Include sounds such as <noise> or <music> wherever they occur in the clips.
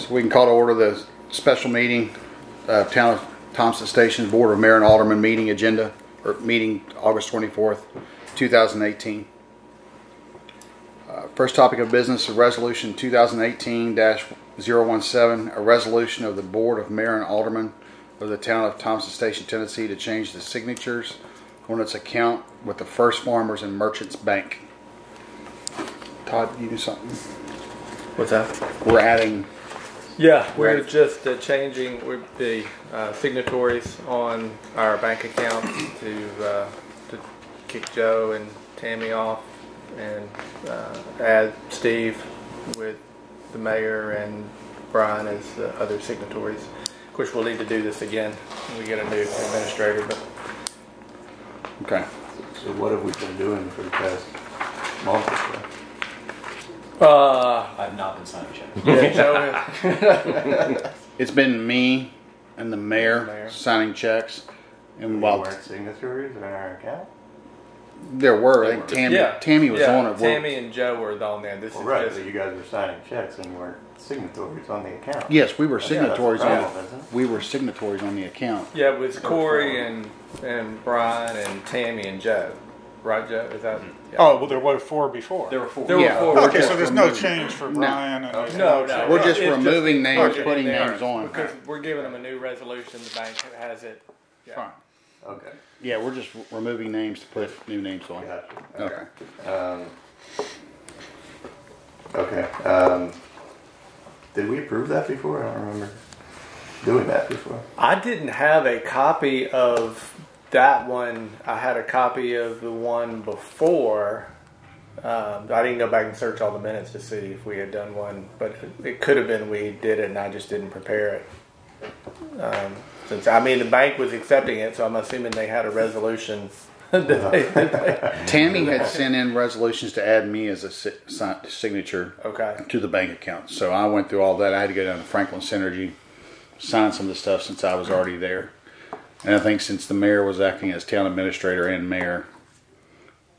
So we can call to order the special meeting, uh, Town of Thompson Station Board of Mayor and Alderman meeting agenda, or meeting August twenty-fourth, two thousand eighteen. Uh, First topic of business, is Resolution two thousand eighteen 17 a resolution of the Board of Mayor and Alderman of the Town of Thompson Station, Tennessee, to change the signatures on its account with the First Farmers and Merchants Bank. Todd, you do something? What's that? We're adding Yeah, we're Right. just uh, changing the uh, signatories on our bank account to uh, to kick Joe and Tammy off and uh, add Steve with the mayor and Brian as the other signatories. Of course, we'll need to do this again when we get a new administrator, but Okay. So what have we been doing for the past month or so? Uh, I've not been signing checks. <laughs> yeah, Joe. <laughs> It's been me and the mayor, Mayor. signing checks. And We while weren't signatories in our account? there were, I think Tammy, yeah, Tammy was yeah, on it. We're- Tammy and Joe were on there. This Well, is right, just but you guys were signing checks and you weren't signatories on the account. Yes, we were Yeah, that's a signatories on, problem, isn't it? we were signatories on the account. Yeah, it was Corey and and Brian and Tammy and Joe. Right, Joe? Is that? Yeah. Oh, well, there were four before. There were four. There were Yeah. four. Okay, just so there's no change for No. Brian and. No, no. We're just It's removing names, okay, putting names on. Because we're giving them a new resolution. The bank has it. Yeah. Fine. Okay, Yeah, we're just removing names to put new names on. gotcha. Okay. Um, okay, um, did we approve that before? I don't remember doing that before. I didn't have a copy of that one. I had a copy of the one before. Um, I didn't go back and search all the minutes to see if we had done one, but it could have been we did it and I just didn't prepare it. Um, since I mean the bank was accepting it, so I'm assuming they had a resolution. <laughs> that they- that they- <laughs> Tammy had sent in resolutions to add me as a si- si- signature okay. to the bank account. So I went through all that. I had to go down to Franklin Synergy, sign some of the stuff since I was already there. And I think since the mayor was acting as town administrator and mayor,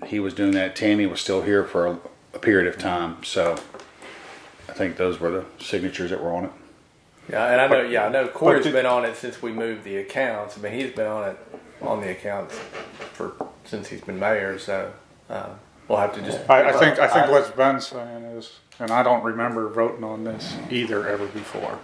he was doing that. Tammy was still here for a, a period of time. So I think those were the signatures that were on it. Yeah, and I know. Yeah, I know. Corey's did- been on it since we moved the accounts. I mean, he's been on it on the accounts for since he's been mayor. So uh, we'll have to just. I, I think, I think what Ben's saying is, and I don't remember voting on this either ever before,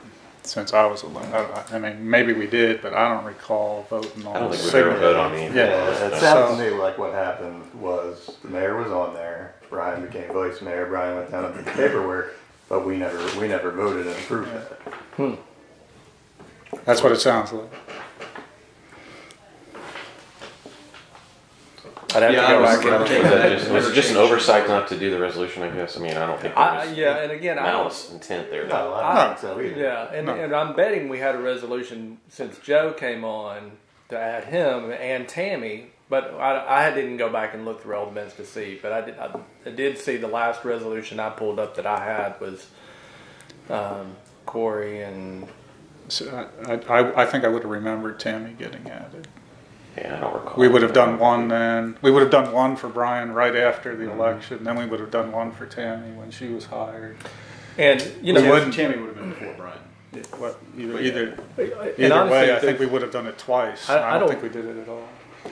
since I was alone. I, I mean, maybe we did, but I don't recall voting on. I don't the think we've ever signature. voted on any. Yeah. It sounds to me like what happened was the mayor was on there, Brian became vice mayor, Brian went down and did the paperwork, but we never, we never voted and approved that. Hmm. That's what it sounds like. I'd have Yeah, to go was- back and. was- Was that just, was it just an oversight not to do the resolution, I guess? I mean, I don't think I, was yeah, and again, I don't. malice intent there. No, I don't think so either. Yeah, and, No. and I'm betting we had a resolution since Joe came on to add him and Tammy, but I, I didn't go back and look through all the minutes to see. But I did, I, I did see the last resolution I pulled up that I had was um, Corey and So I, I, I think I would have remembered Tammy getting added. Yeah, I don't recall. We would have done one then. We would have done one for Brian right after the mm-hmm. election. Then we would have done one for Tammy when she was hired. and you know We wouldn't- Tammy would have been before Brian. What, either, either, uh, and either honestly, way, I think we would have done it twice. I- I, I don't, don't- think we did it at all.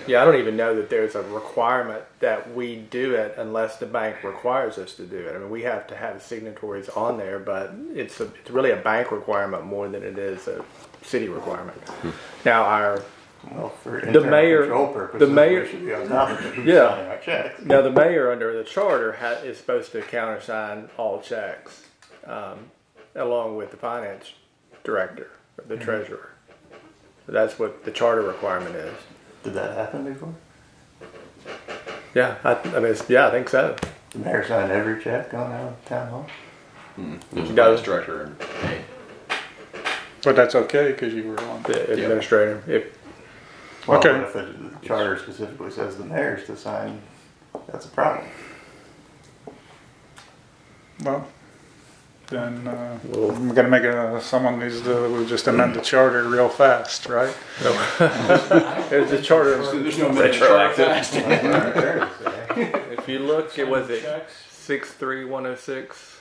Yeah, I don't even know that there's a requirement that we do it unless the bank requires us to do it. I mean, we have to have signatories on there, but it's a, it's really a bank requirement more than it is a city requirement. Hmm. Now, our Well, for The mayor- control purposes, the mayor- should be on top of it, who's Yeah. signing our checks. now the mayor under the charter ha- is supposed to countersign all checks, um, along with the finance director, or the treasurer. That's what the charter requirement is. Did that happen before? Yeah, I, I mean, it's, yeah, I think so. The mayor signed every check going out of town hall? It was He the does. finance director and hey, But that's okay because you were on. The administrator. If Well, Okay. if the charter specifically says the mayor's to sign, that's a problem. Well, then uh, we're gonna make a. Someone needs to we'll just amend the charter real fast, right? <laughs> there's the charter. there's no Retroactive. If you look, it was it six three one zero six.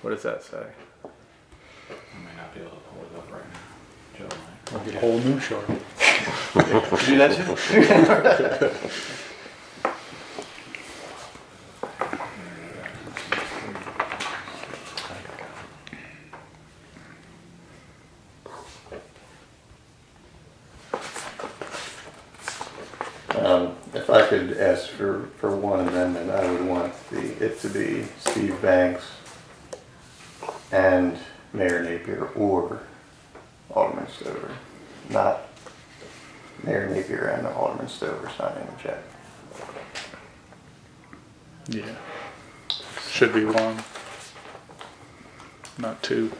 What does that say? I may not be able to pull it up right get a whole new short. Um, if I could ask for, for one amendment, I would want the, it to be Steve Banks and Mayor Napier or Alderman Stover, not Mayor Napier and Alderman Stover signing the check. Yeah. Should be one. Not two.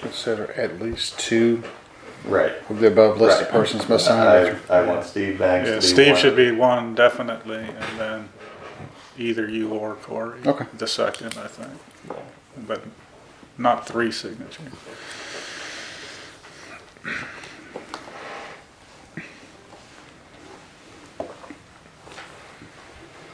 Consider at least two Right. of the above listed Right. persons must sign. I, it. I want Steve Banks Yeah, to be Steve one. should be one definitely, and then either you or Corey. Okay. The second, I think. But not three signatures.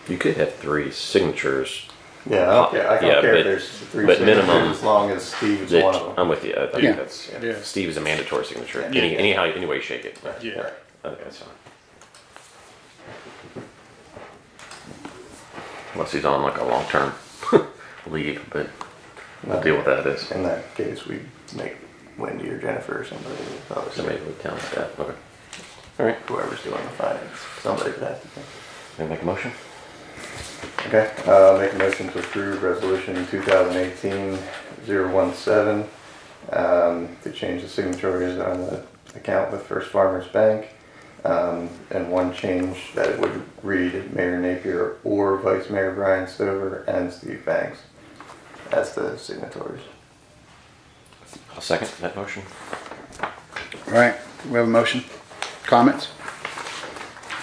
You could have three signatures. Yeah, I don't care, I don't Yeah, care if but- there's three but signatures minimum as long as Steve is That, one of them. I'm with you. I think Yeah. that's Yeah. Steve is a mandatory signature. Yeah. Any, anyhow, any way you shake it. Yeah. I think that's fine. Unless he's on like a long term leave, <laughs> but we'll deal with that as In that case, we make Wendy or Jennifer or somebody, probably somebody would tell us that. Okay. All right. whoever's doing the finance, somebody would have to think. Can I make a motion? Okay, uh, make a motion to approve resolution 2018-017, um, to change the signatories on the account with First Farmers Bank. Um, and one change that it would read Mayor Napier or Vice Mayor Brian Stover and Steve Banks as the signatories. I'll second that motion. All right, we have a motion. Comments?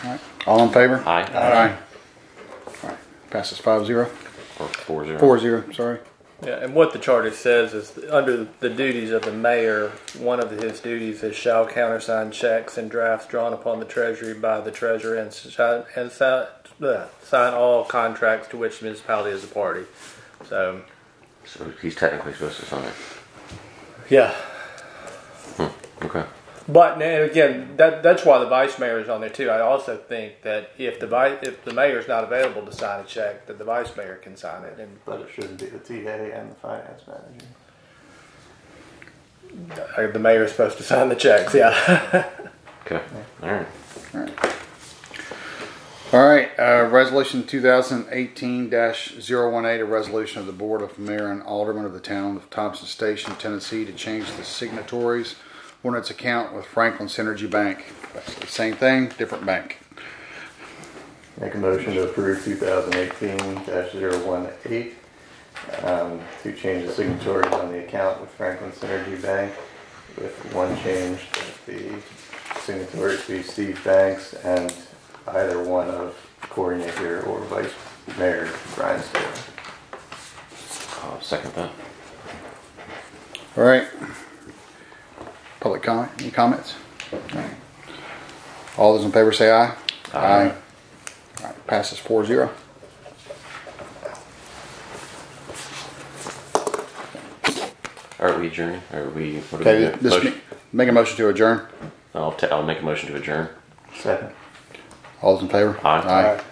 All right, all in favor? Aye. Aye. All right, Passes five zero. Or four zero. Four zero, sorry. Yeah, and what the charter says is under the duties of the mayor, one of his duties is shall countersign checks and drafts drawn upon the treasury by the treasurer and sign, and sign, uh, sign all contracts to which the municipality is a party. So, So he's technically supposed to sign it. yeah. Okay. But and again, that that's why the vice mayor is on there too. I also think that if the vice, if the mayor is not available to sign a check, that the vice mayor can sign it. And But it shouldn't be the TA and the finance manager. uh, the mayor is supposed to sign the checks. Yeah. <laughs> Okay. All right. All right, uh, resolution two thousand eighteen 18 a resolution of the Board of Mayor and Aldermen of the town of Thompson Station, Tennessee, to change the signatories on its account with Franklin Synergy Bank. Same thing, different bank. Make a motion to approve 2018-018, um, to change the signatories on the account with Franklin Synergy Bank, with one change, that the signatories be Steve Banks and either one of Corey Napier or Vice Mayor Brian Stover. I'll second that. All right. Public comment, any comments? All right. All those in favor say aye. Aye. All right, passes four zero. Are we adjourning? Are we? What are we Okay, doing? this, Motion? make a motion to adjourn. I'll, ta- I'll make a motion to adjourn. Second. All those in favor? Aye. Aye.